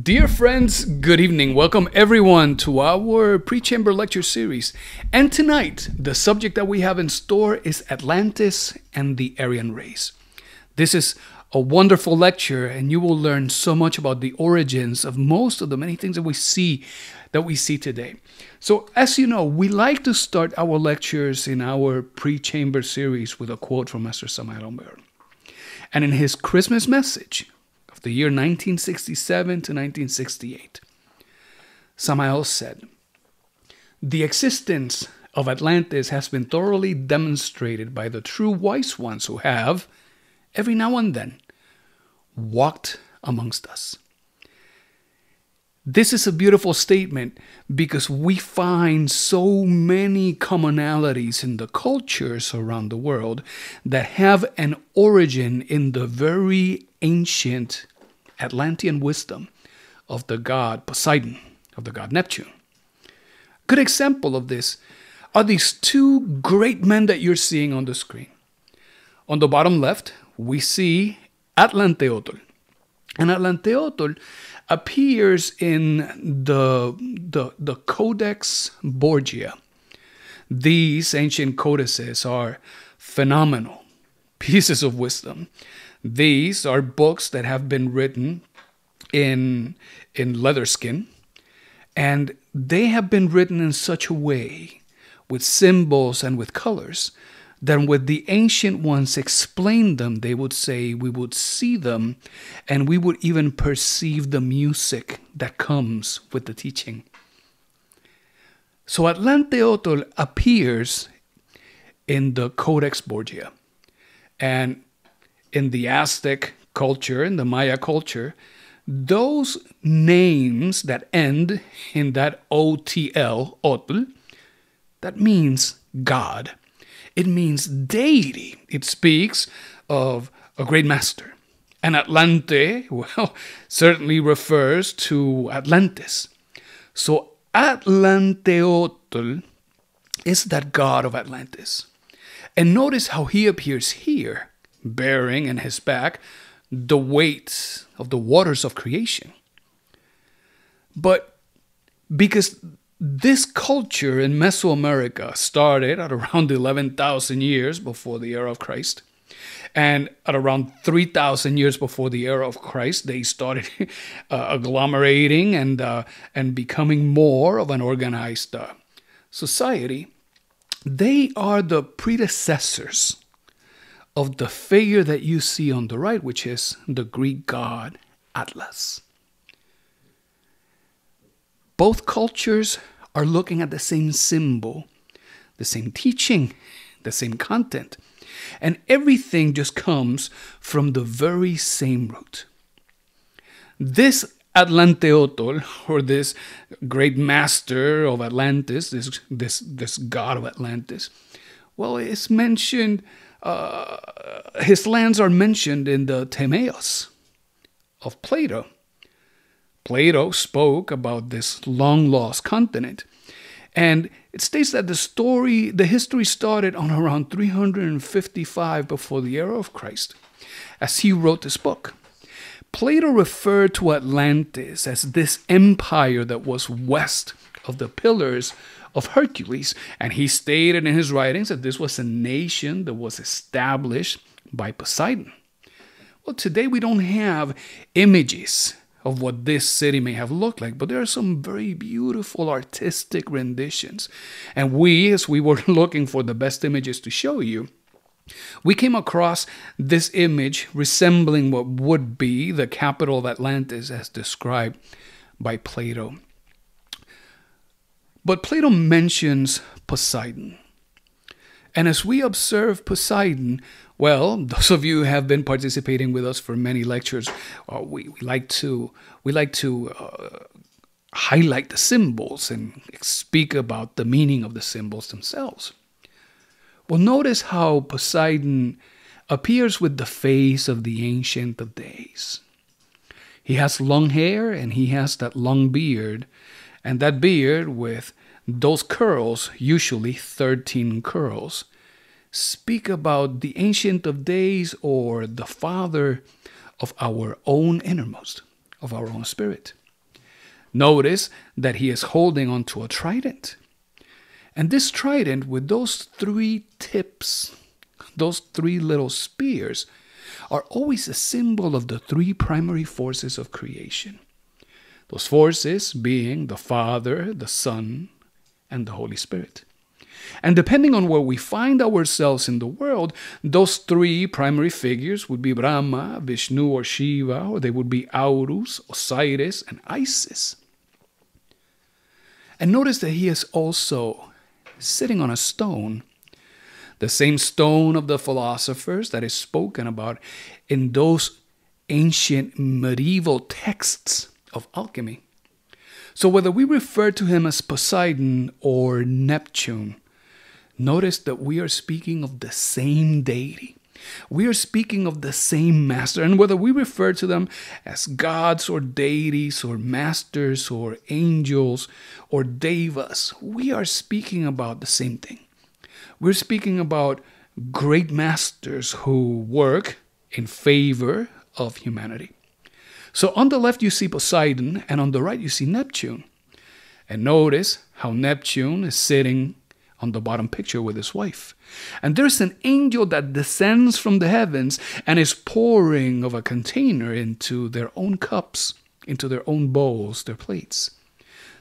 Dear friends, good evening. Welcome everyone to our pre-chamber lecture series. And tonight, the subject that we have in store is Atlantis and the Aryan race. This is a wonderful lecture and you will learn so much about the origins of most of the many things that we see that we see today. So, as you know, we like to start our lectures in our pre-chamber series with a quote from Master Samael Aun Weor. And in his Christmas message, the year 1967 to 1968. Samael said, The existence of Atlantis has been thoroughly demonstrated by the true wise ones who have, every now and then, walked amongst us. This is a beautiful statement because we find so many commonalities in the cultures around the world that have an origin in the very ancient Atlantean wisdom of the god Poseidon, of the god Neptune. Good example of this are these two great men that you're seeing on the screen. On the bottom left, we see Atlanteotl. And Atlanteotl appears in the, the, the Codex Borgia. These ancient codices are phenomenal pieces of wisdom these are books that have been written in in leather skin and they have been written in such a way with symbols and with colors that when the ancient ones explained them, they would say we would see them and we would even perceive the music that comes with the teaching. So Atlanteotl appears in the Codex Borgia. And in the Aztec culture, in the Maya culture, those names that end in that OTL, otl, that means God. It means deity. It speaks of a great master. And Atlante, well, certainly refers to Atlantis. So Atlanteotl is that god of Atlantis. And notice how he appears here bearing in his back the weight of the waters of creation. But because this culture in Mesoamerica started at around 11,000 years before the era of Christ, and at around 3,000 years before the era of Christ, they started uh, agglomerating and, uh, and becoming more of an organized uh, society. They are the predecessors of the figure that you see on the right, which is the Greek god Atlas. Both cultures are looking at the same symbol, the same teaching, the same content, and everything just comes from the very same root. This Atlanteotl, or this great master of Atlantis, this, this, this god of Atlantis, well, it's mentioned uh, his lands are mentioned in the Timaeus of Plato. Plato spoke about this long lost continent. And it states that the story, the history started on around 355 before the era of Christ, as he wrote this book. Plato referred to Atlantis as this empire that was west of the pillars of Hercules. And he stated in his writings that this was a nation that was established by Poseidon. Well, today we don't have images of what this city may have looked like, but there are some very beautiful artistic renditions. And we, as we were looking for the best images to show you, we came across this image resembling what would be the capital of Atlantis as described by Plato. But Plato mentions Poseidon. And as we observe Poseidon, well, those of you who have been participating with us for many lectures, uh, we, we like to we like to uh, highlight the symbols and speak about the meaning of the symbols themselves. Well, notice how Poseidon appears with the face of the Ancient of Days. He has long hair and he has that long beard and that beard with those curls, usually 13 curls, speak about the Ancient of Days or the Father of our own innermost, of our own spirit. Notice that he is holding onto a trident. And this trident, with those three tips, those three little spears, are always a symbol of the three primary forces of creation. Those forces being the Father, the Son, and the Holy Spirit. And depending on where we find ourselves in the world, those three primary figures would be Brahma, Vishnu, or Shiva, or they would be Horus, Osiris, and Isis. And notice that he is also sitting on a stone, the same stone of the philosophers that is spoken about in those ancient medieval texts of alchemy. So, whether we refer to him as Poseidon or Neptune, notice that we are speaking of the same deity. We are speaking of the same master, and whether we refer to them as gods or deities or masters or angels or devas, we are speaking about the same thing. We're speaking about great masters who work in favor of humanity. So on the left you see Poseidon, and on the right you see Neptune. And notice how Neptune is sitting on the bottom picture with his wife. And there's an angel that descends from the heavens and is pouring of a container into their own cups, into their own bowls, their plates.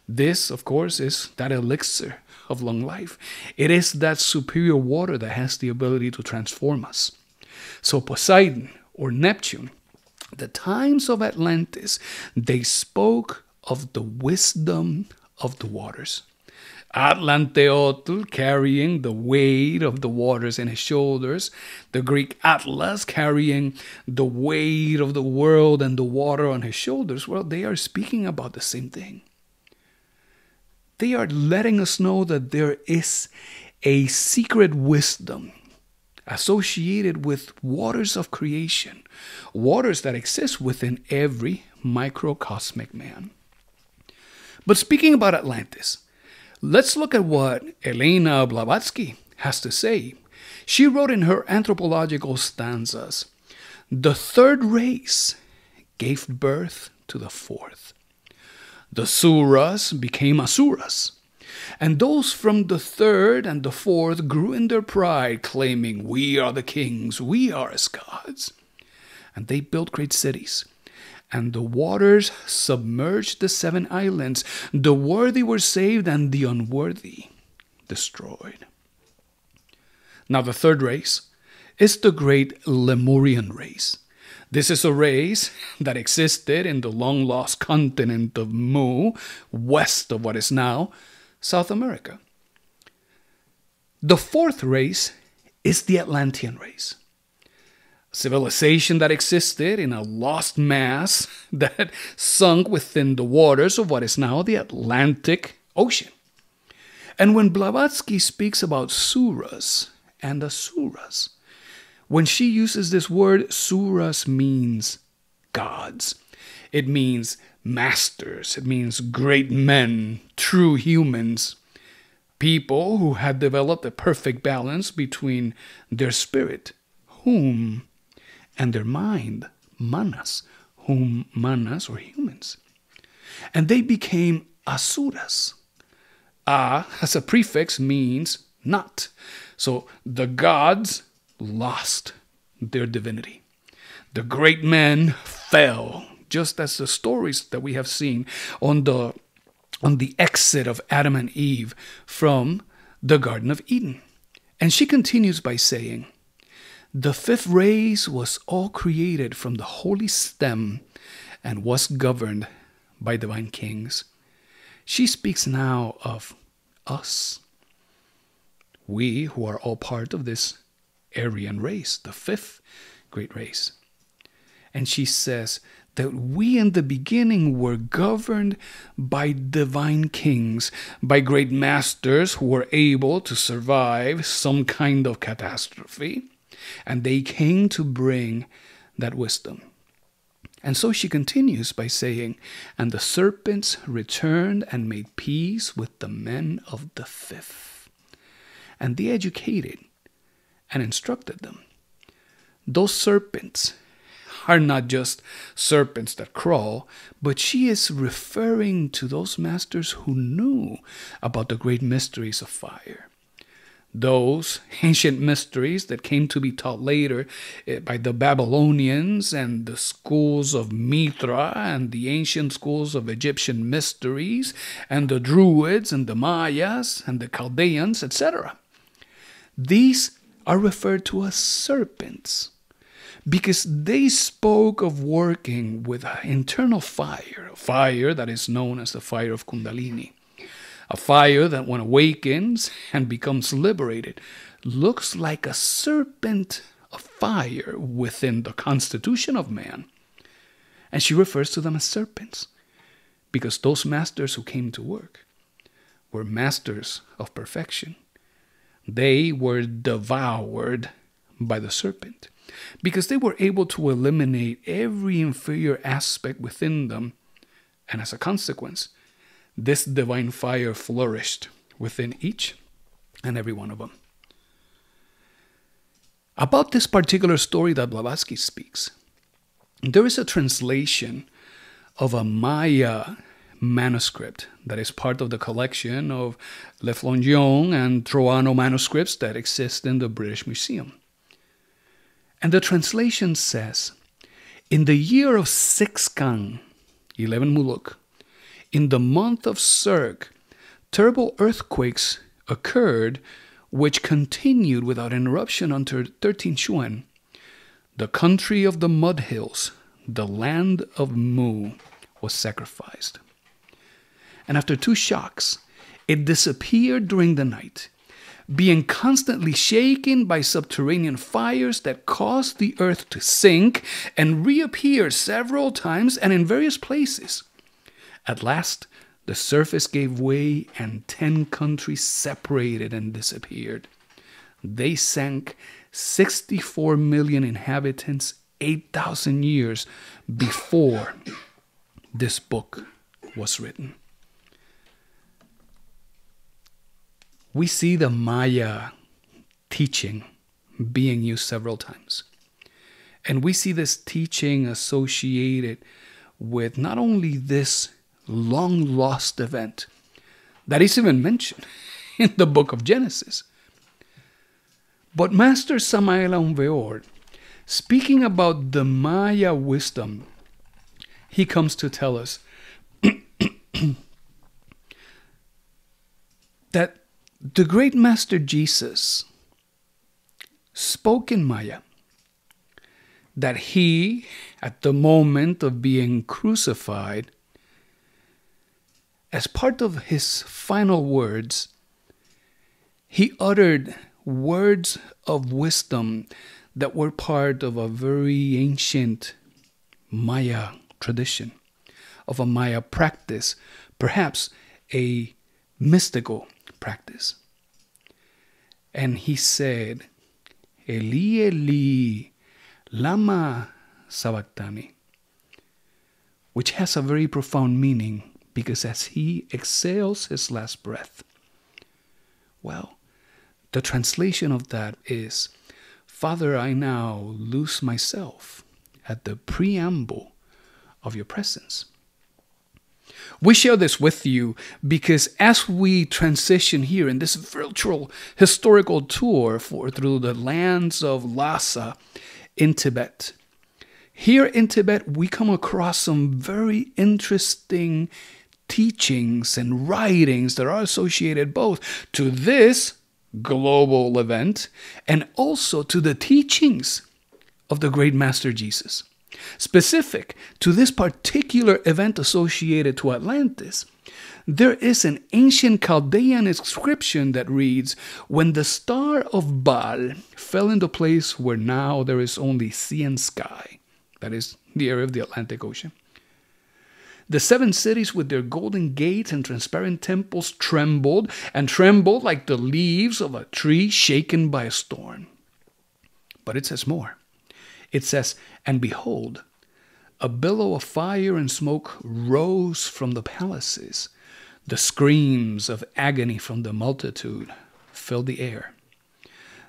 This, of course, is that elixir of long life. It is that superior water that has the ability to transform us. So Poseidon or Neptune, the times of Atlantis, they spoke of the wisdom of the waters. Atlanteotl carrying the weight of the waters in his shoulders, the Greek Atlas carrying the weight of the world and the water on his shoulders. Well, they are speaking about the same thing. They are letting us know that there is a secret wisdom associated with waters of creation, waters that exist within every microcosmic man. But speaking about Atlantis, let's look at what Elena Blavatsky has to say. She wrote in her anthropological stanzas The third race gave birth to the fourth. The Suras became Asuras. And those from the third and the fourth grew in their pride, claiming, We are the kings, we are as gods. And they built great cities. And the waters submerged the seven islands. The worthy were saved, and the unworthy destroyed. Now, the third race is the great Lemurian race. This is a race that existed in the long lost continent of Mu, west of what is now South America. The fourth race is the Atlantean race. A civilization that existed in a lost mass that sunk within the waters of what is now the Atlantic Ocean. And when Blavatsky speaks about suras and asuras, when she uses this word, suras means gods. It means masters. It means great men, true humans, people who had developed a perfect balance between their spirit, whom, and their mind, manas, whom manas or humans. And they became asuras. A as a prefix means not. So the gods lost their divinity. The great men fell, just as the stories that we have seen on the on the exit of Adam and Eve from the Garden of Eden. And she continues by saying, The fifth race was all created from the holy stem and was governed by divine kings. She speaks now of us, we who are all part of this Aryan race, the fifth great race. And she says that we in the beginning were governed by divine kings, by great masters who were able to survive some kind of catastrophe, and they came to bring that wisdom. And so she continues by saying, And the serpents returned and made peace with the men of the fifth. And they educated and instructed them. Those serpents are not just serpents that crawl, but she is referring to those masters who knew about the great mysteries of fire. Those ancient mysteries that came to be taught later eh, by the Babylonians and the schools of Mithra and the ancient schools of Egyptian mysteries and the Druids and the Mayas and the Chaldeans, etc. These are referred to as serpents because they spoke of working with an internal fire, a fire that is known as the fire of Kundalini. A fire that, when awakens and becomes liberated, looks like a serpent of fire within the constitution of man. And she refers to them as serpents because those masters who came to work were masters of perfection. They were devoured by the serpent because they were able to eliminate every inferior aspect within them, and as a consequence, this divine fire flourished within each and every one of them. About this particular story that Blavatsky speaks, there is a translation of a Maya manuscript that is part of the collection of Le Plongeon and Troano manuscripts that exist in the British Museum. And the translation says, In the year of Sixkan, 11 Muluk, in the month of Serg, terrible earthquakes occurred which continued without interruption until 13 Chuen. The country of the mud hills, the land of Mu, was sacrificed. And after two shocks, it disappeared during the night being constantly shaken by subterranean fires that caused the earth to sink and reappear several times and in various places. At last, the surface gave way and 10 countries separated and disappeared. They sank 64 million inhabitants 8,000 years before this book was written. We see the Maya teaching being used several times. And we see this teaching associated with not only this long lost event that is even mentioned in the book of Genesis, but Master Samael Aun Weor, speaking about the Maya wisdom, he comes to tell us that the great Master Jesus spoke in Maya that he, at the moment of being crucified, as part of his final words, he uttered words of wisdom that were part of a very ancient Maya tradition, of a Maya practice, perhaps a mystical practice. And he said, Eli, Eli, lama sabachthani, which has a very profound meaning because as he exhales his last breath, well, the translation of that is, Father, I now lose myself at the preamble of your presence. We share this with you because as we transition here in this virtual historical tour for through the lands of Lhasa in Tibet, here in Tibet we come across some very interesting teachings and writings that are associated both to this global event and also to the teachings of the great master Jesus specific to this particular event associated to Atlantis, there is an ancient Chaldean inscription that reads When the star of Baal fell into place where now there is only sea and sky, that is the area of the Atlantic Ocean. The seven cities with their golden gates and transparent temples trembled and trembled like the leaves of a tree shaken by a storm. But it says more. It says, And behold, a billow of fire and smoke rose from the palaces. The screams of agony from the multitude filled the air.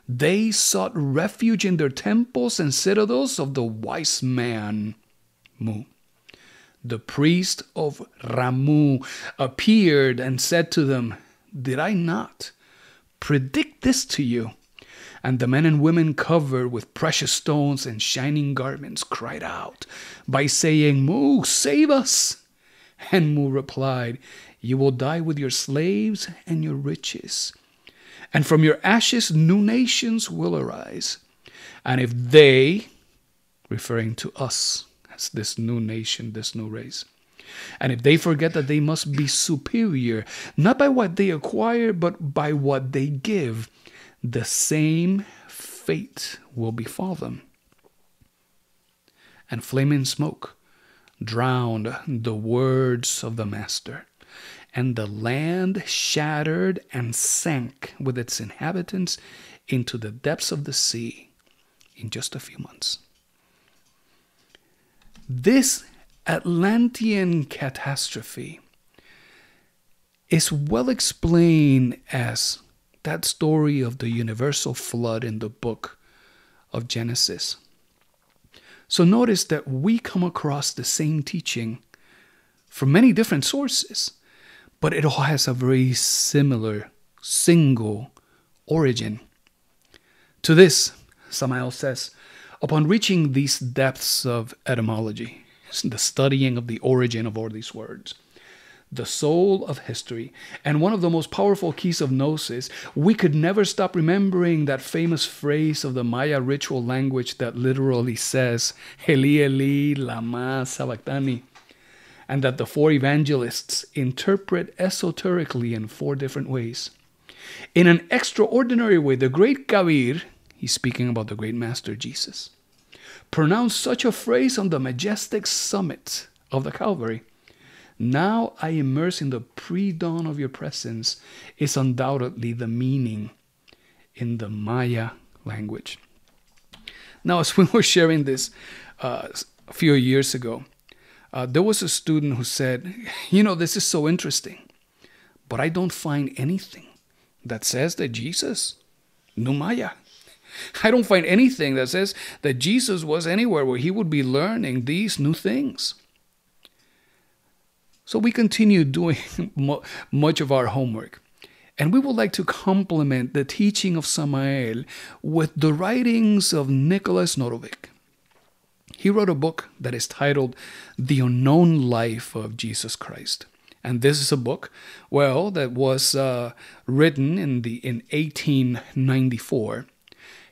They sought refuge in their temples and citadels of the wise man, Mu. The priest of Ramu appeared and said to them, Did I not predict this to you? And the men and women covered with precious stones and shining garments cried out by saying, Mu, save us! And Mu replied, You will die with your slaves and your riches. And from your ashes new nations will arise. And if they, referring to us as this new nation, this new race, and if they forget that they must be superior, not by what they acquire, but by what they give, the same fate will befall them. And flaming smoke drowned the words of the Master, and the land shattered and sank with its inhabitants into the depths of the sea in just a few months. This Atlantean catastrophe is well explained as that story of the universal flood in the book of Genesis. So notice that we come across the same teaching from many different sources, but it all has a very similar, single origin. To this, Samael says, upon reaching these depths of etymology, the studying of the origin of all these words, the soul of history, and one of the most powerful keys of gnosis, we could never stop remembering that famous phrase of the Maya ritual language that literally says, Eli Eli lama sabachthani, and that the four evangelists interpret esoterically in four different ways. In an extraordinary way, the great Kabir, he's speaking about the great master Jesus, pronounced such a phrase on the majestic summit of the Calvary now I immerse in the pre dawn of your presence is undoubtedly the meaning in the Maya language. Now, as we were sharing this uh, a few years ago, uh, there was a student who said, You know, this is so interesting, but I don't find anything that says that Jesus knew Maya. I don't find anything that says that Jesus was anywhere where he would be learning these new things. So we continue doing much of our homework. And we would like to complement the teaching of Samael with the writings of Nicholas Notovitch. He wrote a book that is titled The Unknown Life of Jesus Christ. And this is a book, well, that was uh, written in, the, in 1894.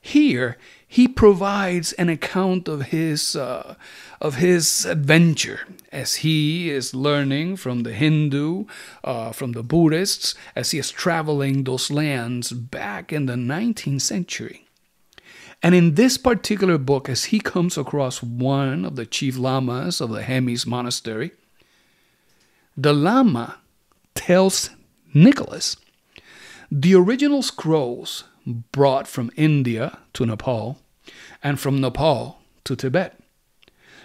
Here, he provides an account of his uh, of his adventure as he is learning from the Hindu, uh, from the Buddhists, as he is traveling those lands back in the 19th century. And in this particular book, as he comes across one of the chief lamas of the Hemis monastery, the lama tells Nicholas the original scrolls brought from India to Nepal and from Nepal to Tibet,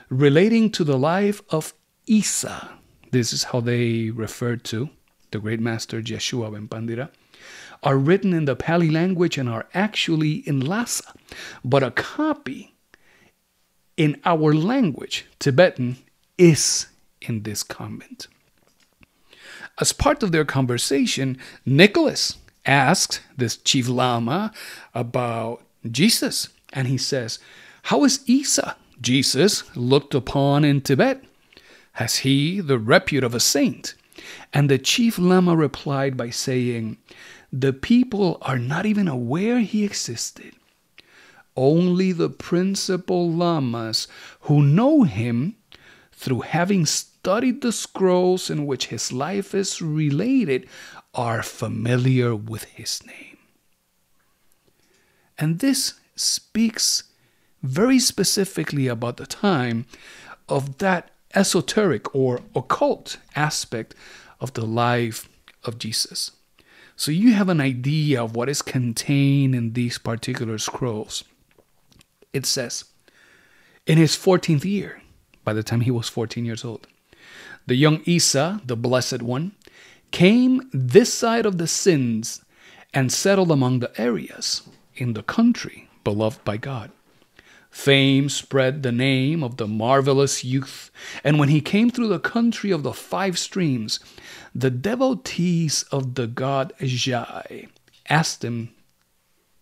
relating to the life of Isa. This is how they refer to the great master Yeshua ben Pandira, are written in the Pali language and are actually in Lhasa, but a copy in our language, Tibetan, is in this convent. As part of their conversation, Nicholas asked this chief lama about Jesus. And he says, How is Isa, Jesus, looked upon in Tibet? Has he the repute of a saint? And the chief lama replied by saying, The people are not even aware he existed. Only the principal lamas who know him through having studied the scrolls in which his life is related are familiar with his name. And this speaks very specifically about the time of that esoteric or occult aspect of the life of Jesus. So you have an idea of what is contained in these particular scrolls. It says, in his 14th year, by the time he was 14 years old, the young Isa, the Blessed One, came this side of the Sindhs and settled among the Aryas in the country beloved by God. Fame spread the name of the marvelous youth, and when he came through the country of the five streams, the devotees of the god Jai asked him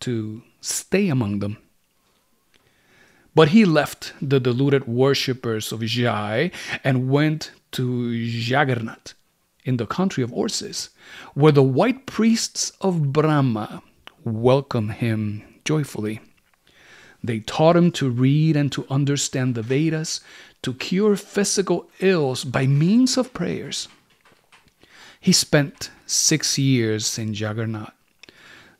to stay among them. But he left the deluded worshippers of Jai and went to Jagannath in the country of Orsis, where the white priests of Brahma welcome him joyfully. They taught him to read and to understand the Vedas, to cure physical ills by means of prayers. He spent six years in Jagannath.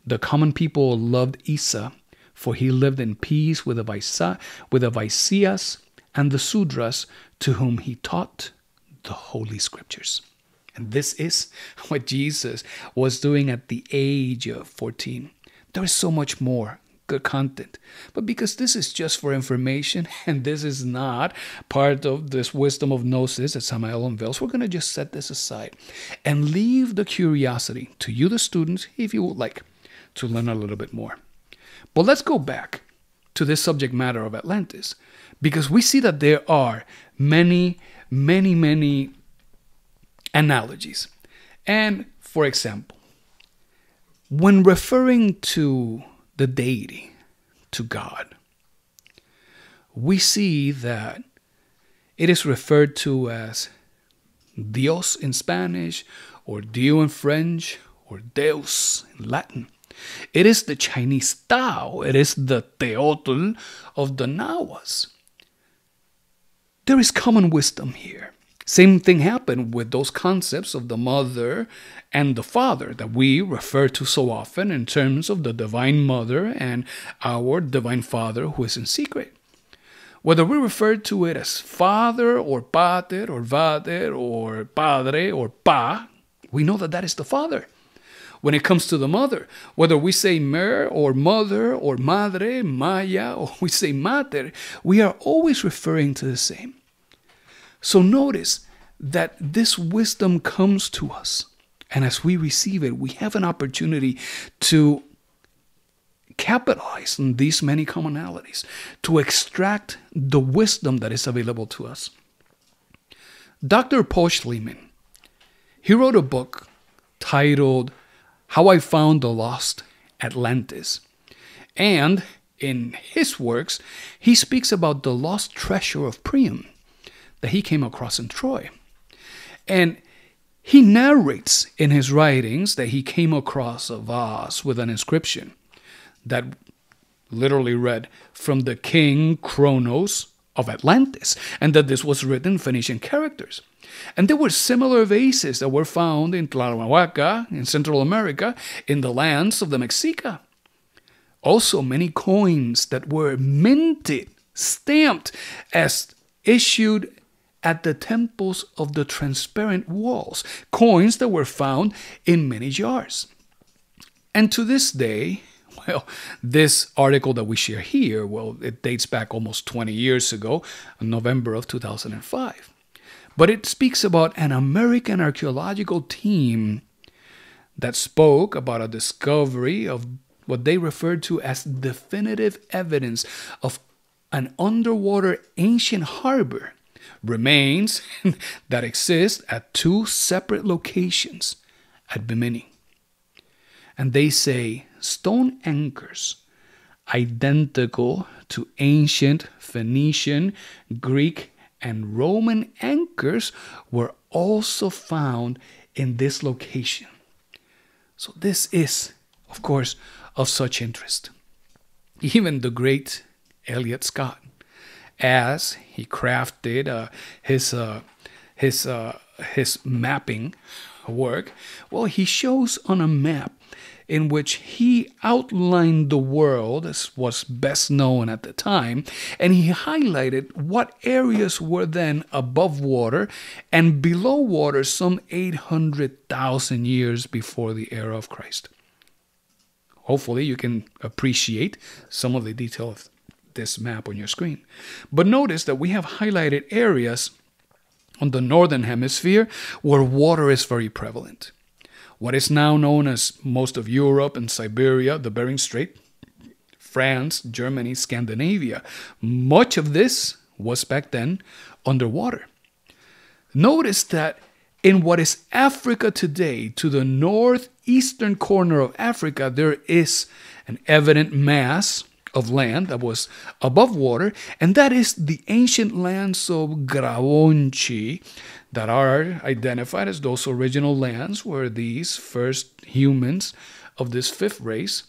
The common people loved Isa, for he lived in peace with the, Vaisa, with the Vaisyas and the Sudras, to whom he taught the Holy Scriptures. And this is what Jesus was doing at the age of 14. There is so much more good content. But because this is just for information and this is not part of this wisdom of gnosis that Samael unveils, we're going to just set this aside and leave the curiosity to you, the students, if you would like to learn a little bit more. But let's go back to this subject matter of Atlantis because we see that there are many, many, many analogies. And for example, when referring to the deity, to God, we see that it is referred to as Dios in Spanish, or Dio in French, or Deus in Latin. It is the Chinese Tao, it is the Teotl of the Nahuas. There is common wisdom here. Same thing happened with those concepts of the mother and the father that we refer to so often in terms of the divine mother and our divine father who is in secret. Whether we refer to it as father or pater or vater or padre or pa, we know that that is the father. When it comes to the mother, whether we say mer or mother or madre, maya, or we say mater, we are always referring to the same. So notice that this wisdom comes to us. And as we receive it, we have an opportunity to capitalize on these many commonalities, to extract the wisdom that is available to us. Dr. Paul Schliemann, he wrote a book titled How I Found the Lost Atlantis. And in his works, he speaks about the lost treasure of Priam that he came across in Troy. And he narrates in his writings that he came across a vase with an inscription that literally read, From the king Kronos of Atlantis, and that this was written in Phoenician characters. And there were similar vases that were found in Tlahuaca, in Central America, in the lands of the Mexica. Also, many coins that were minted, stamped as issued at the temples of the transparent walls, coins that were found in many jars. And to this day, well, this article that we share here, well, it dates back almost 20 years ago, November of 2005. But it speaks about an American archaeological team that spoke about a discovery of what they referred to as definitive evidence of an underwater ancient harbor remains that exist at two separate locations at Bimini. And they say stone anchors identical to ancient Phoenician, Greek, and Roman anchors were also found in this location. So, this is, of course, of such interest. Even the great Elliot Scott as he crafted uh, his uh, his uh, his mapping work, well, he shows on a map in which he outlined the world as was best known at the time, and he highlighted what areas were then above water and below water some 800,000 years before the era of Christ. Hopefully, you can appreciate some of the details this map on your screen. But notice that we have highlighted areas on the northern hemisphere where water is very prevalent. What is now known as most of Europe and Siberia, the Bering Strait, France, Germany, Scandinavia. Much of this was back then underwater. Notice that in what is Africa today, to the northeastern corner of Africa, there is an evident mass of land that was above water, and that is the ancient lands of Graonchi that are identified as those original lands where these first humans of this fifth race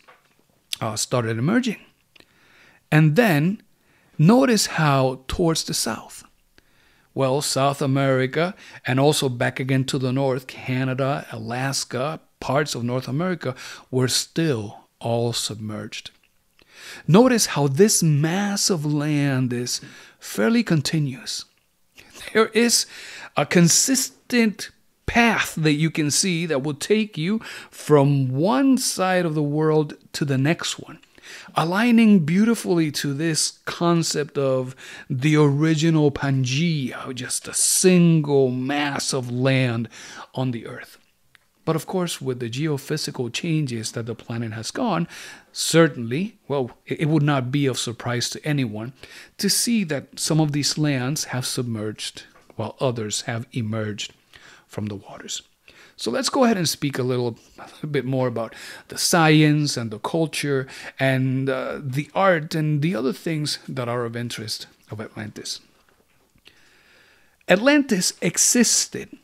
uh, started emerging. And then notice how towards the south, well, South America and also back again to the north, Canada, Alaska, parts of North America were still all submerged. Notice how this mass of land is fairly continuous. There is a consistent path that you can see that will take you from one side of the world to the next one, aligning beautifully to this concept of the original Pangea, just a single mass of land on the earth. But of course, with the geophysical changes that the planet has gone, certainly, well, it would not be of surprise to anyone to see that some of these lands have submerged while others have emerged from the waters. So let's go ahead and speak a little, a little bit more about the science and the culture and uh, the art and the other things that are of interest of Atlantis. Atlantis existed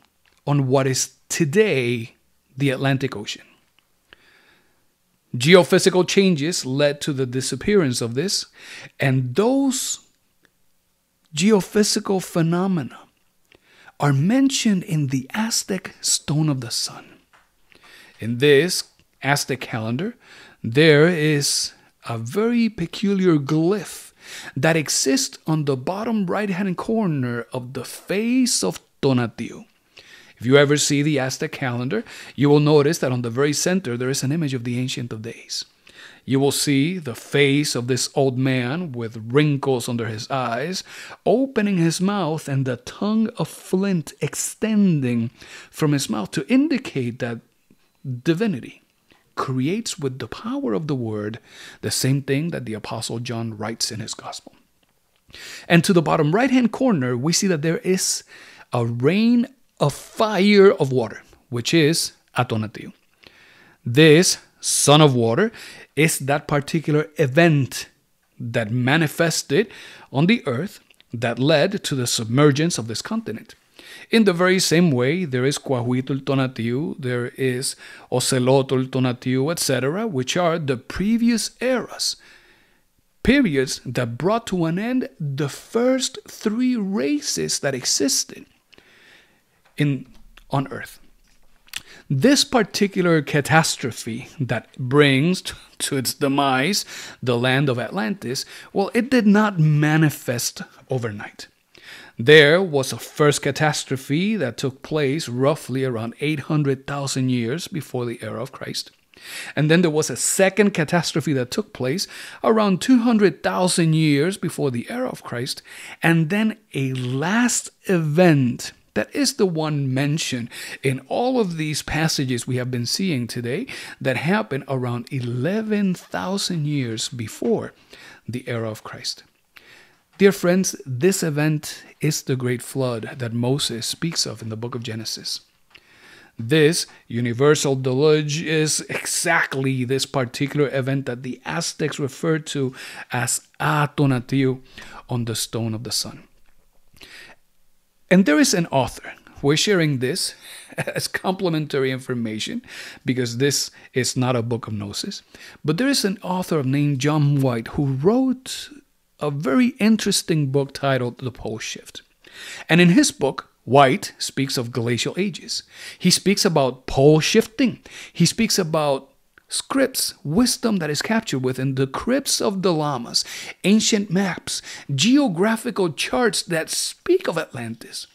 on what is today the Atlantic Ocean. Geophysical changes led to the disappearance of this, and those geophysical phenomena are mentioned in the Aztec Stone of the Sun. In this Aztec calendar, there is a very peculiar glyph that exists on the bottom right hand corner of the face of Tonatiuh. If you ever see the Aztec calendar, you will notice that on the very center there is an image of the Ancient of Days. You will see the face of this old man with wrinkles under his eyes, opening his mouth and the tongue of flint extending from his mouth to indicate that divinity creates with the power of the word the same thing that the Apostle John writes in his gospel. And to the bottom right hand corner, we see that there is a rain a fire of water, which is Atonatiuh. This son of water is that particular event that manifested on the earth that led to the submergence of this continent. In the very same way, there is Coahuitl Tonatiuh, there is Ocelotl Tonatiuh, etc., which are the previous eras, periods that brought to an end the first three races that existed in on earth. This particular catastrophe that brings to its demise the land of Atlantis, well, it did not manifest overnight. There was a first catastrophe that took place roughly around 800,000 years before the era of Christ. And then there was a second catastrophe that took place around 200,000 years before the era of Christ. And then a last event that is the one mentioned in all of these passages we have been seeing today that happened around 11,000 years before the era of Christ. Dear friends, this event is the great flood that Moses speaks of in the book of Genesis. This universal deluge is exactly this particular event that the Aztecs referred to as Atonatiuh on the stone of the sun. And there is an author. We're sharing this as complementary information because this is not a book of Gnosis. But there is an author named John White who wrote a very interesting book titled The Pole Shift. And in his book, White speaks of glacial ages. He speaks about pole shifting. He speaks about scripts, wisdom that is captured within the crypts of the lamas, ancient maps, geographical charts that speak of Atlantis.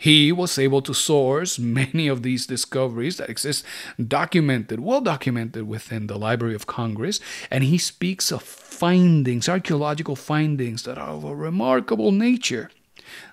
He was able to source many of these discoveries that exist documented, well documented within the Library of Congress, and he speaks of findings, archaeological findings that are of a remarkable nature.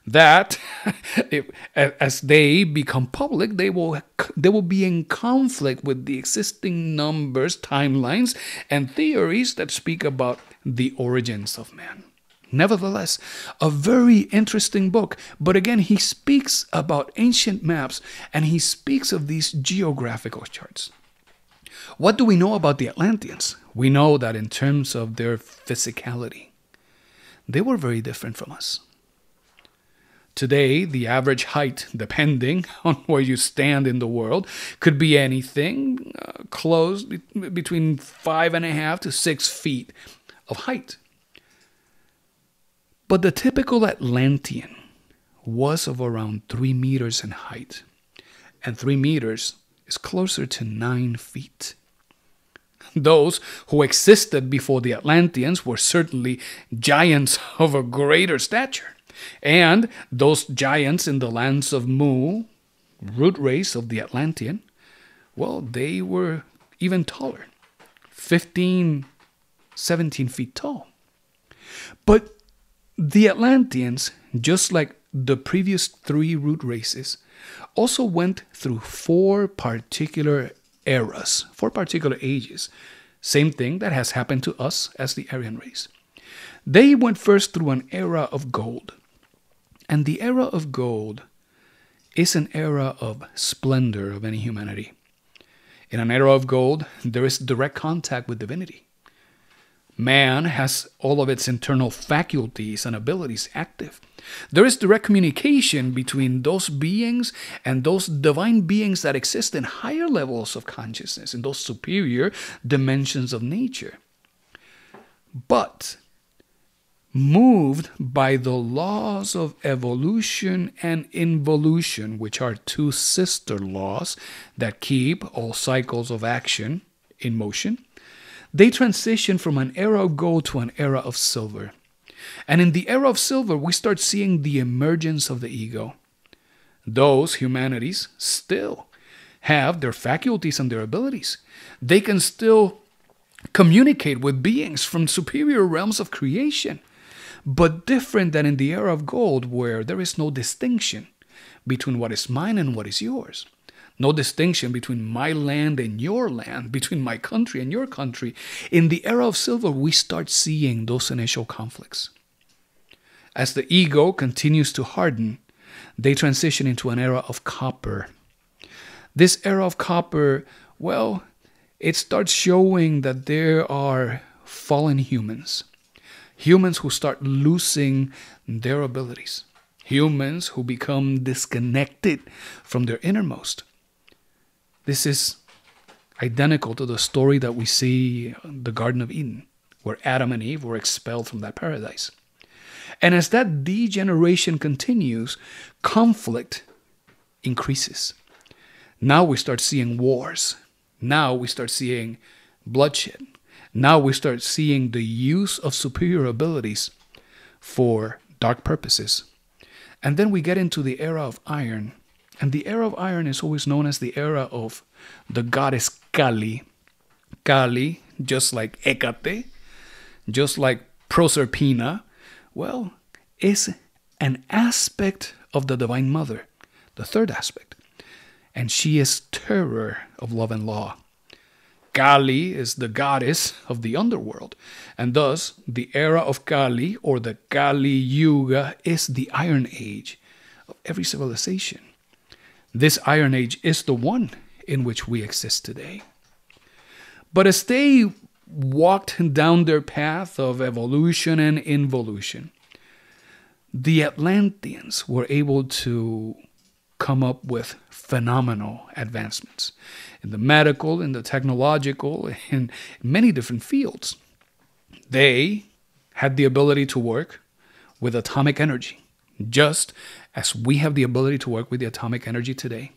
That if, as they become public they will they will be in conflict with the existing numbers timelines and theories that speak about the origins of man. Nevertheless a very interesting book. But again he speaks about ancient maps and he speaks of these geographical charts. What do we know about the atlanteans? We know that in terms of their physicality they were very different from us Today, the average height, depending on where you stand in the world, could be anything uh, close be- between five and a half to six feet of height. But the typical Atlantean was of around three meters in height, and three meters is closer to nine feet. Those who existed before the Atlanteans were certainly giants of a greater stature. And those giants in the lands of Mu, root race of the Atlantean, well, they were even taller 15, 17 feet tall. But the Atlanteans, just like the previous three root races, also went through four particular eras, four particular ages. Same thing that has happened to us as the Aryan race. They went first through an era of gold. And the era of gold is an era of splendor of any humanity. In an era of gold, there is direct contact with divinity. Man has all of its internal faculties and abilities active. There is direct communication between those beings and those divine beings that exist in higher levels of consciousness, in those superior dimensions of nature. But moved by the laws of evolution and involution, which are two sister laws that keep all cycles of action in motion, they transition from an era of gold to an era of silver. And in the era of silver, we start seeing the emergence of the ego. Those humanities still have their faculties and their abilities. They can still communicate with beings from superior realms of creation but different than in the era of gold, where there is no distinction between what is mine and what is yours. No distinction between my land and your land, between my country and your country. In the era of silver, we start seeing those initial conflicts. As the ego continues to harden, they transition into an era of copper. This era of copper, well, it starts showing that there are fallen humans humans who start losing their abilities, humans who become disconnected from their innermost. This is identical to the story that we see in the Garden of Eden, where Adam and Eve were expelled from that paradise. And as that degeneration continues, conflict increases. Now we start seeing wars. Now we start seeing bloodshed. Now we start seeing the use of superior abilities for dark purposes. And then we get into the era of iron. And the era of iron is always known as the era of the goddess Kali. Kali, just like Hecate, just like Proserpina, well, is an aspect of the Divine Mother, the third aspect. And she is terror of love and law. Kali is the goddess of the underworld, and thus the era of Kali or the Kali Yuga is the Iron Age of every civilization. This Iron Age is the one in which we exist today. But as they walked down their path of evolution and involution, the Atlanteans were able to come up with phenomenal advancements in the medical, in the technological, in many different fields. They had the ability to work with atomic energy, just as we have the ability to work with the atomic energy today.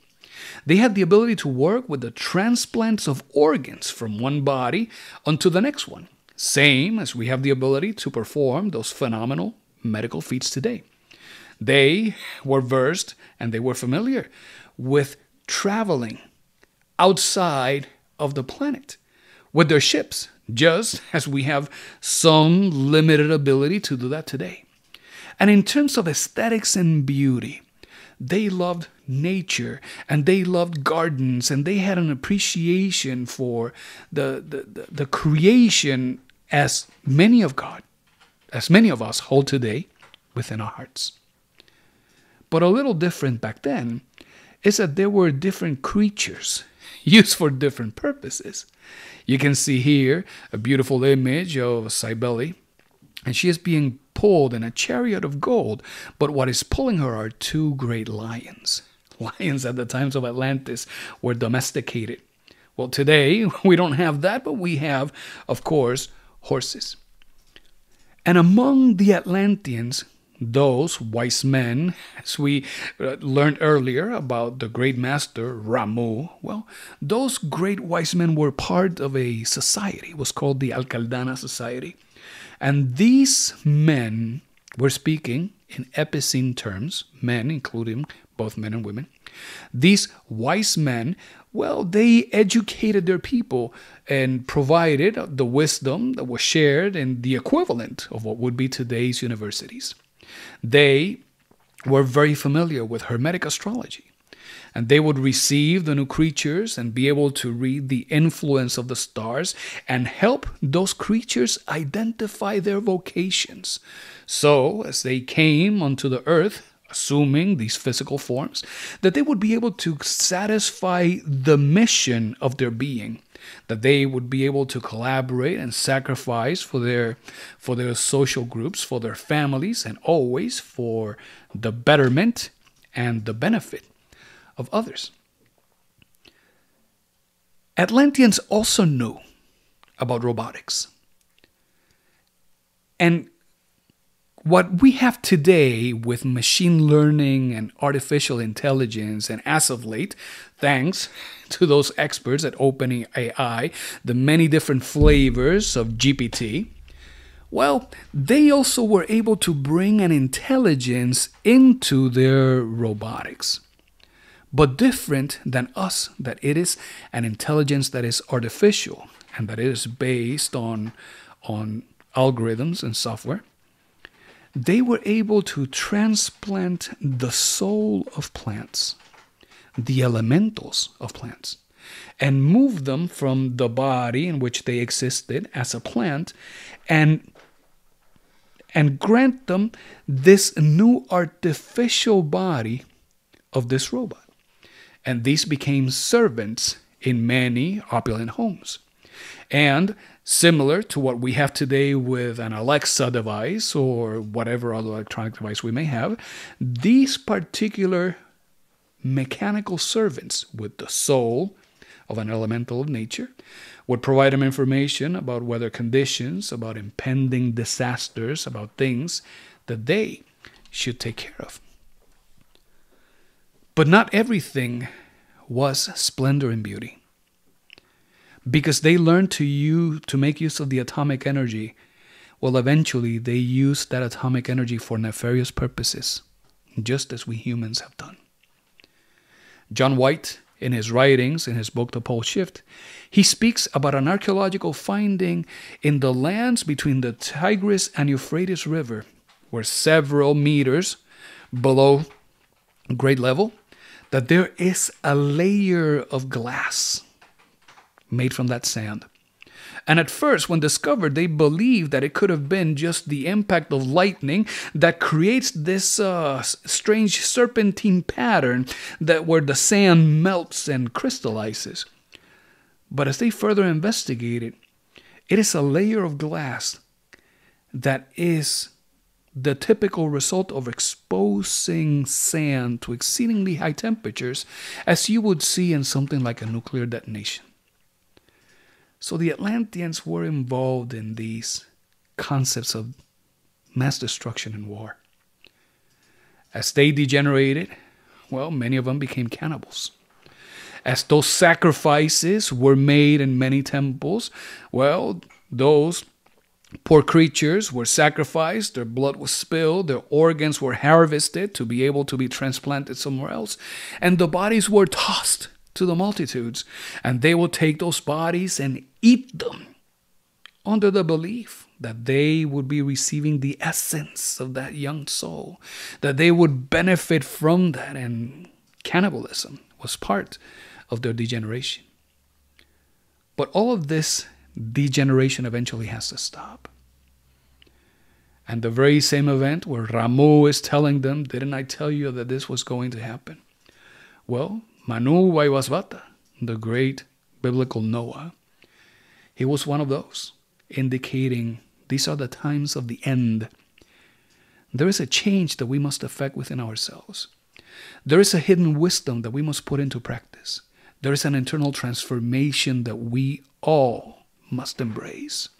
They had the ability to work with the transplants of organs from one body onto the next one, same as we have the ability to perform those phenomenal medical feats today. They were versed and they were familiar with traveling outside of the planet with their ships, just as we have some limited ability to do that today. And in terms of aesthetics and beauty, they loved nature and they loved gardens and they had an appreciation for the, the, the, creation as many of God, as many of us hold today within our hearts. But a little different back then is that there were different creatures used for different purposes. You can see here a beautiful image of Cybele, and she is being pulled in a chariot of gold, but what is pulling her are two great lions. Lions at the times of Atlantis were domesticated. Well, today we don't have that, but we have, of course, horses. And among the Atlanteans, those wise men, as we uh, learned earlier about the great master Ramu, well, those great wise men were part of a society. It was called the Alcaldana Society. And these men were speaking in epicene terms, men, including both men and women. These wise men, well, they educated their people and provided the wisdom that was shared in the equivalent of what would be today's universities. They were very familiar with Hermetic astrology and they would receive the new creatures and be able to read the influence of the stars and help those creatures identify their vocations. So, as they came onto the earth, assuming these physical forms, that they would be able to satisfy the mission of their being that they would be able to collaborate and sacrifice for their for their social groups for their families and always for the betterment and the benefit of others. Atlanteans also knew about robotics. And what we have today with machine learning and artificial intelligence, and as of late, thanks to those experts at OpenAI, the many different flavors of GPT, well, they also were able to bring an intelligence into their robotics but different than us, that it is an intelligence that is artificial and that it is based on, on algorithms and software. They were able to transplant the soul of plants, the elementals of plants, and move them from the body in which they existed as a plant and and grant them this new artificial body of this robot and these became servants in many opulent homes. And similar to what we have today with an Alexa device or whatever other electronic device we may have, these particular mechanical servants with the soul of an elemental of nature would provide them information about weather conditions, about impending disasters, about things that they should take care of. But not everything was splendor and beauty. Because they learned to use, to make use of the atomic energy, well, eventually they used that atomic energy for nefarious purposes, just as we humans have done. John White, in his writings, in his book The Pole Shift, he speaks about an archaeological finding in the lands between the Tigris and Euphrates River, where several meters below grade level, that there is a layer of glass made from that sand. And at first, when discovered, they believed that it could have been just the impact of lightning that creates this uh, strange serpentine pattern that where the sand melts and crystallizes. But as they further investigated, it is a layer of glass that is the typical result of exposing sand to exceedingly high temperatures, as you would see in something like a nuclear detonation. So the Atlanteans were involved in these concepts of mass destruction and war. As they degenerated, well, many of them became cannibals. As those sacrifices were made in many temples, well, those Poor creatures were sacrificed, their blood was spilled, their organs were harvested to be able to be transplanted somewhere else, and the bodies were tossed to the multitudes, and they will take those bodies and eat them under the belief that they would be receiving the essence of that young soul, that they would benefit from that, and cannibalism was part of their degeneration. But all of this degeneration eventually has to stop. And the very same event where Ramu is telling them, Didn't I tell you that this was going to happen? Well, Manu Vaivasvata, the great biblical Noah, he was one of those, indicating these are the times of the end. There is a change that we must effect within ourselves. There is a hidden wisdom that we must put into practice. There is an internal transformation that we all must embrace.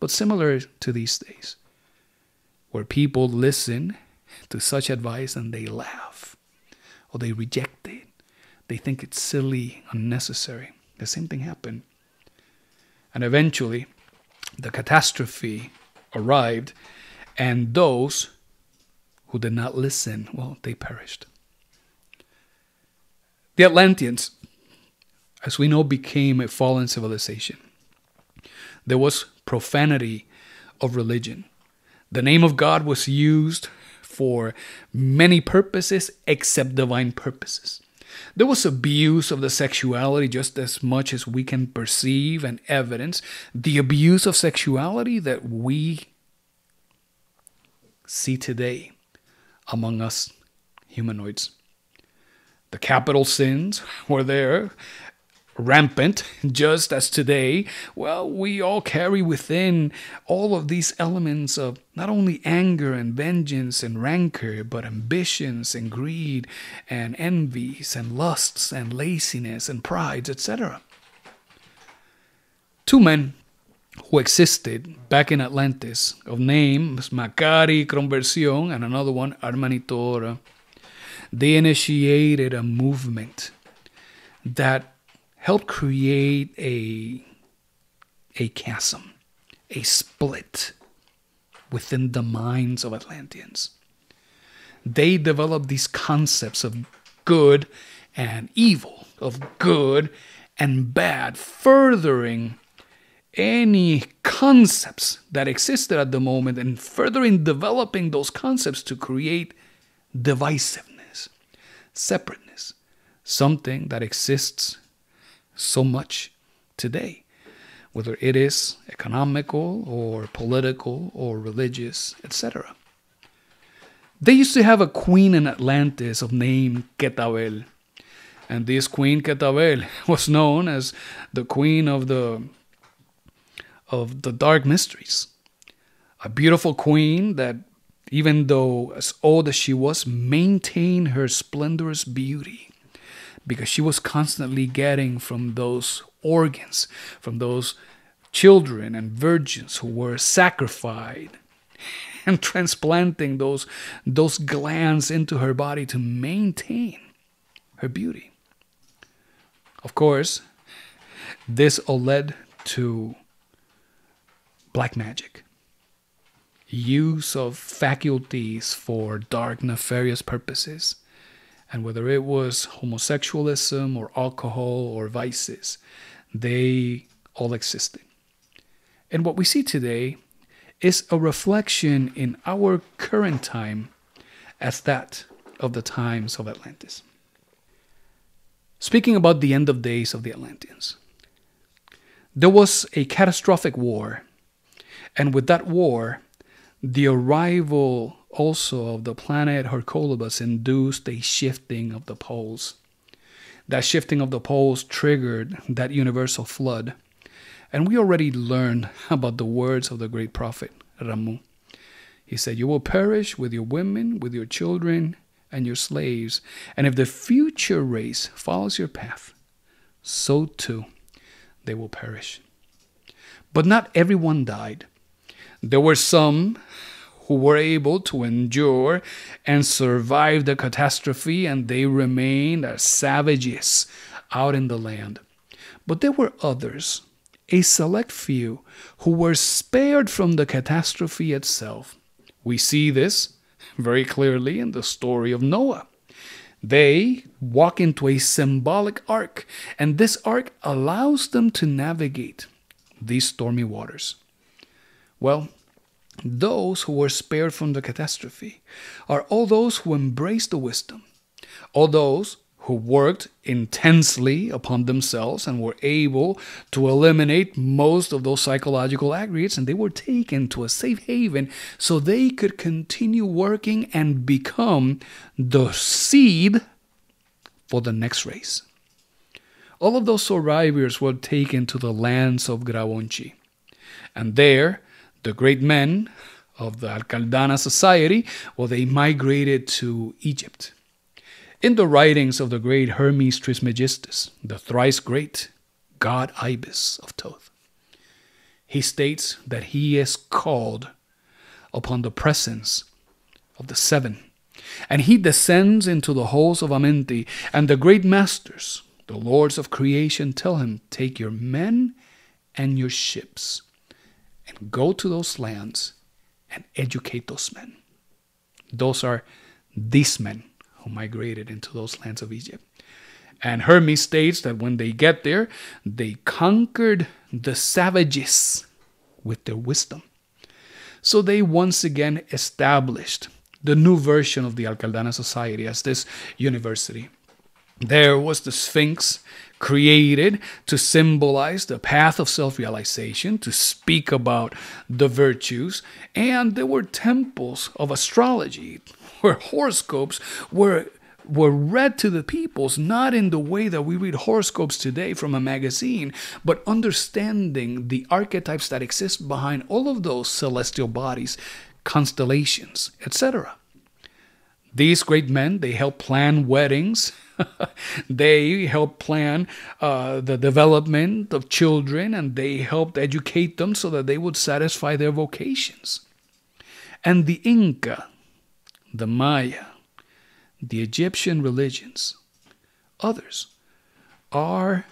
But similar to these days, where people listen to such advice and they laugh or they reject they think it's silly, unnecessary. The same thing happened. And eventually, the catastrophe arrived, and those who did not listen, well, they perished. The Atlanteans, as we know, became a fallen civilization. There was profanity of religion. The name of God was used for many purposes except divine purposes. There was abuse of the sexuality just as much as we can perceive and evidence the abuse of sexuality that we see today among us humanoids. The capital sins were there, rampant, just as today. Well, we all carry within all of these elements of not only anger and vengeance and rancor, but ambitions and greed and envies and lusts and laziness and prides, etc. Two men who existed back in Atlantis, of names Macari Conversión and another one, Armanitora, they initiated a movement that helped create a, a chasm, a split within the minds of Atlanteans. They developed these concepts of good and evil, of good and bad, furthering any concepts that existed at the moment and furthering developing those concepts to create divisiveness, separateness, something that exists so much today, whether it is economical or political or religious, etc. They used to have a queen in Atlantis of name Quetzalbel. And this queen Quetzalbel was known as the queen of the of the dark mysteries. A beautiful queen that, even though as old as she was, maintained her splendorous beauty because she was constantly getting from those organs, from those children and virgins who were sacrificed and transplanting those, those glands into her body to maintain her beauty. Of course, this all led to black magic, use of faculties for dark, nefarious purposes, and whether it was homosexualism or alcohol or vices, they all existed. And what we see today is a reflection in our current time as that of the times of Atlantis. Speaking about the end of days of the Atlanteans, there was a catastrophic war and with that war, the arrival also of the planet Hercolubus induced a shifting of the poles. That shifting of the poles triggered that universal flood. And we already learned about the words of the great prophet Ramu. He said, You will perish with your women, with your children, and your slaves. And if the future race follows your path, so too they will perish. But not everyone died. There were some who were able to endure and survive the catastrophe, and they remained as savages out in the land. But there were others, a select few, who were spared from the catastrophe itself. We see this very clearly in the story of Noah. They walk into a symbolic ark, and this ark allows them to navigate these stormy waters. Well, those who were spared from the catastrophe are all those who embraced the wisdom, all those who worked intensely upon themselves and were able to eliminate most of those psychological aggregates, and they were taken to a safe haven so they could continue working and become the seed for the next race. All of those survivors were taken to the lands of Graonchi, and there the great men of the Alcaldana society, well, they migrated to Egypt. In the writings of the great Hermes Trismegistus, the thrice great god Ibis of Thoth, he states that he is called upon the presence of the seven, and he descends into the halls of Amenti, and the great masters, the lords of creation, tell him, Take your men and your ships and go to those lands and educate those men. Those are these men who migrated into those lands of Egypt. And Hermes states that when they get there, they conquered the savages with their wisdom. So they once again established the new version of the Alcaldana Society as this university. There was the Sphinx created to symbolize the path of self realization, to speak about the virtues, and there were temples of astrology where horoscopes were were read to the peoples not in the way that we read horoscopes today from a magazine, but understanding the archetypes that exist behind all of those celestial bodies, constellations, etc. These great men, they help plan weddings. they help plan uh, the development of children and they helped educate them so that they would satisfy their vocations. And the Inca, the Maya, the Egyptian religions, others, are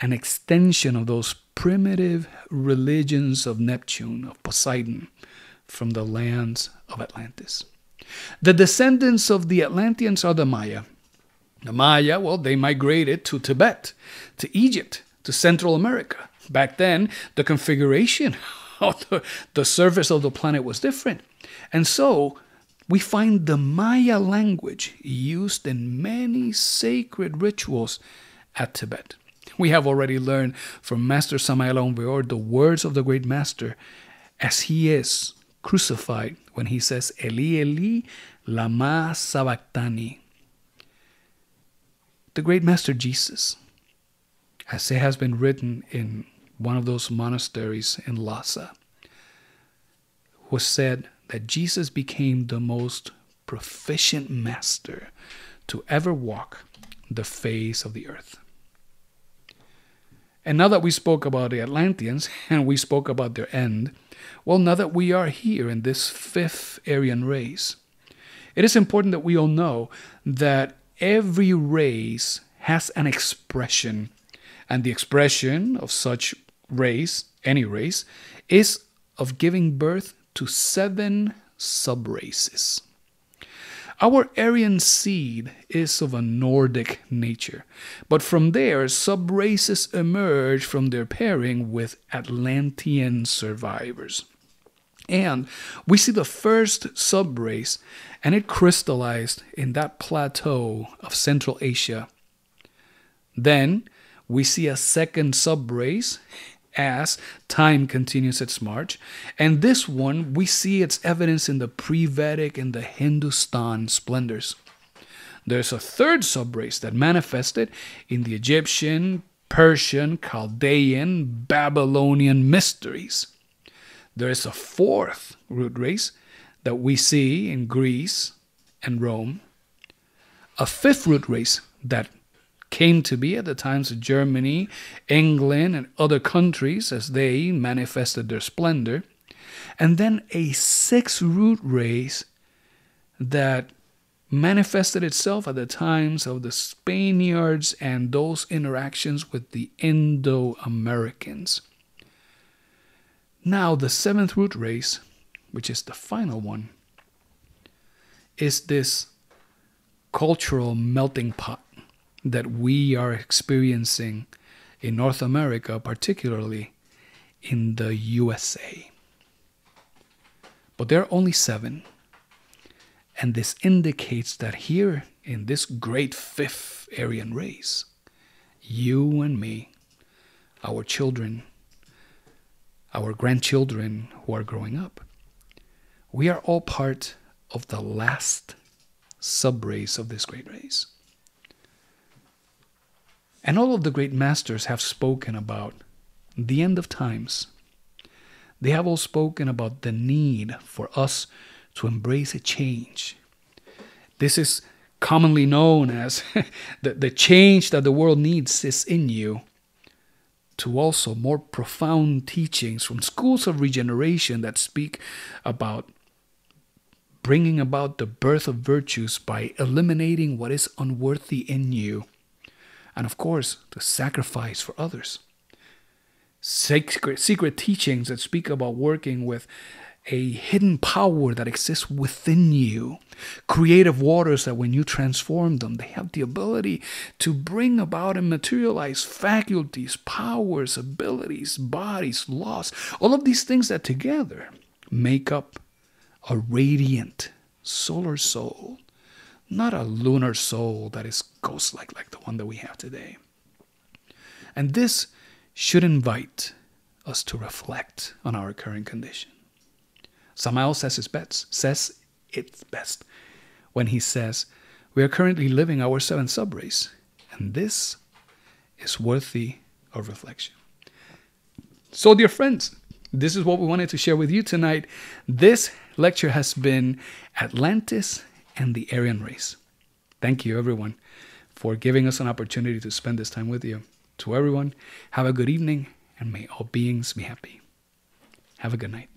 an extension of those primitive religions of Neptune, of Poseidon, from the lands of Atlantis. The descendants of the Atlanteans are the Maya. The Maya, well, they migrated to Tibet, to Egypt, to Central America. Back then, the configuration of the, the surface of the planet was different. And so, we find the Maya language used in many sacred rituals at Tibet. We have already learned from Master Samael Aun Weor the words of the great master as he is crucified when he says, Eli, Eli, lama sabachthani. The great master Jesus, as it has been written in one of those monasteries in Lhasa, was said that Jesus became the most proficient master to ever walk the face of the earth. And now that we spoke about the Atlanteans and we spoke about their end, well, now that we are here in this fifth Aryan race, it is important that we all know that every race has an expression, and the expression of such race, any race, is of giving birth to seven subraces. Our Aryan seed is of a Nordic nature, but from there, subraces emerge from their pairing with Atlantean survivors. And we see the first subrace, and it crystallized in that plateau of Central Asia. Then we see a second subrace as time continues its march. And this one, we see its evidence in the pre Vedic and the Hindustan splendors. There's a third subrace that manifested in the Egyptian, Persian, Chaldean, Babylonian mysteries. There is a fourth root race that we see in Greece and Rome, a fifth root race that came to be at the times of Germany, England, and other countries as they manifested their splendor, and then a sixth root race that manifested itself at the times of the Spaniards and those interactions with the Indo Americans. Now, the seventh root race, which is the final one, is this cultural melting pot that we are experiencing in North America, particularly in the USA. But there are only seven. And this indicates that here in this great fifth Aryan race, you and me, our children, our grandchildren who are growing up, we are all part of the last subrace of this great race. And all of the great masters have spoken about the end of times. They have all spoken about the need for us to embrace a change. This is commonly known as the, the change that the world needs is in you. To also more profound teachings from schools of regeneration that speak about bringing about the birth of virtues by eliminating what is unworthy in you. And of course, the sacrifice for others. Secret, secret teachings that speak about working with a hidden power that exists within you. Creative waters that, when you transform them, they have the ability to bring about and materialize faculties, powers, abilities, bodies, laws, all of these things that together make up a radiant solar soul, not a lunar soul that is ghost like, like the one that we have today. And this should invite us to reflect on our current condition. Samael says it best, says it's best when he says, We are currently living our seventh subrace, and this is worthy of reflection. So, dear friends, this is what we wanted to share with you tonight. This lecture has been Atlantis and the Aryan race. Thank you, everyone, for giving us an opportunity to spend this time with you. To everyone, have a good evening, and may all beings be happy. Have a good night.